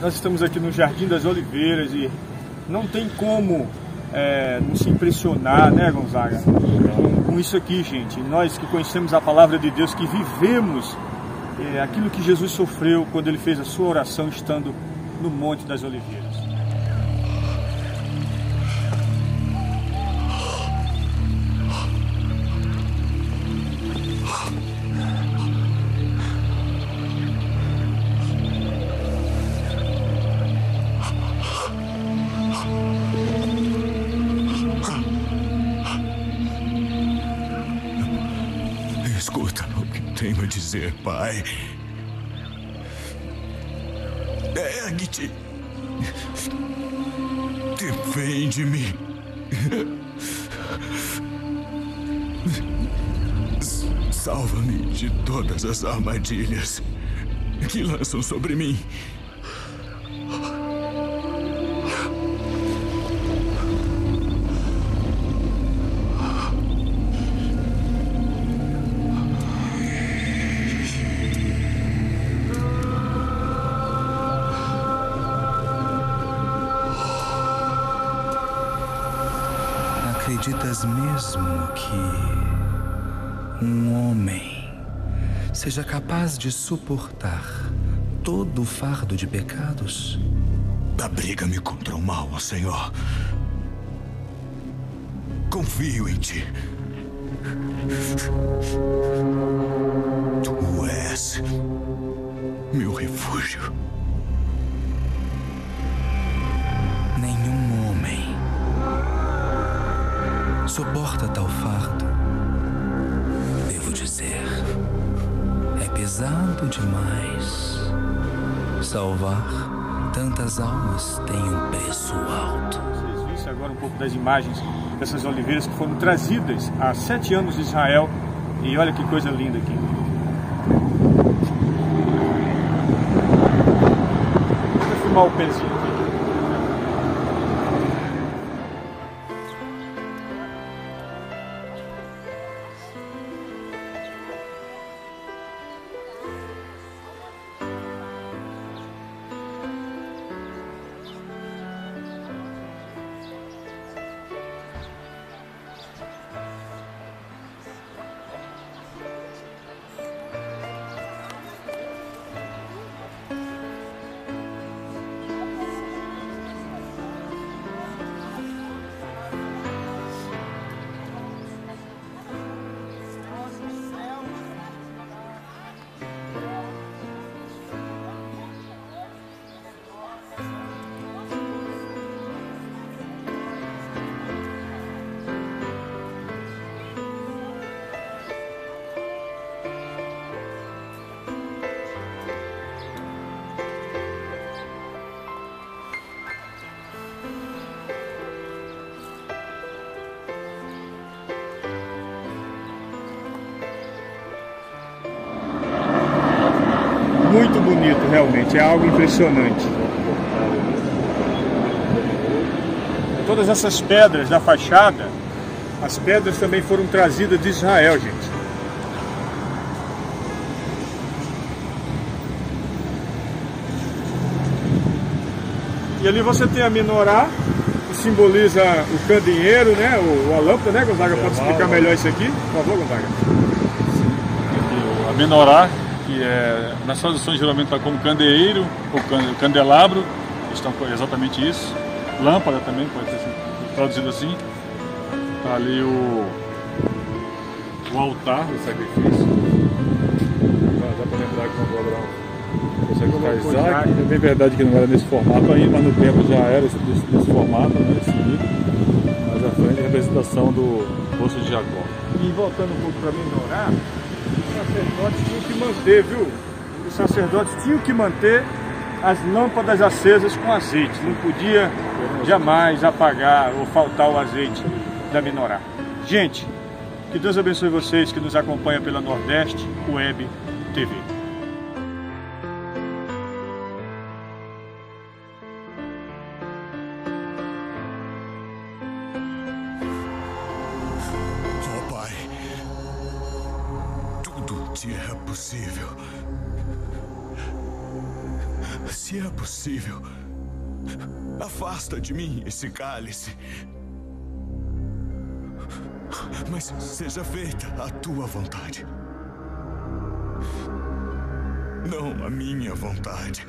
Nós estamos aqui no Jardim das Oliveiras e não tem como é, não se impressionar, né, Gonzaga? Com, com, isso aqui, gente. Nós que conhecemos a palavra de Deus, que vivemos é, aquilo que Jesus sofreu quando ele fez a sua oração estando no Monte das Oliveiras. Dizer, pai. Ergue-te. Defende-me. Salva-me de todas as armadilhas que lançam sobre mim. Acreditas mesmo que um homem seja capaz de suportar todo o fardo de pecados? Abriga-me contra o mal, ó Senhor. Confio em ti. Tu és meu refúgio. Suporta tal fardo. Devo dizer, é pesado demais. Salvar tantas almas tem um preço alto. Vocês viram agora um pouco das imagens dessas oliveiras que foram trazidas há sete anos de Israel. E olha que coisa linda aqui. Vou filmar o pezinho. Muito bonito, realmente, é algo impressionante. Todas essas pedras da fachada, as pedras também foram trazidas de Israel, gente. E ali você tem a menorá, que simboliza o candeeiro, né? O, a lâmpada, né, Gonzaga? Pode explicar melhor isso aqui? Por favor, Gonzaga. A menorá que é, nas traduções geralmente está como candeeiro ou candelabro, estão exatamente isso. Lâmpada também pode ser traduzido assim. Está ali o, o altar do sacrifício. Dá para lembrar que não Abraão consegue ficar Isaac. É bem verdade que não era nesse formato ainda, mas no tempo já era esse, nesse formato, né, esse livro. Mas a frente é a representação do rosto de Jacó. E voltando um pouco para mim orar, sacerdotes tinham que manter, viu? Os sacerdotes tinham que manter as lâmpadas acesas com azeite. Não podia jamais apagar ou faltar o azeite da menorá. Gente, que Deus abençoe vocês que nos acompanham pela Nordeste Web TV. Te é possível. Se é possível, afasta de mim esse cálice. Mas seja feita a tua vontade. Não a minha vontade.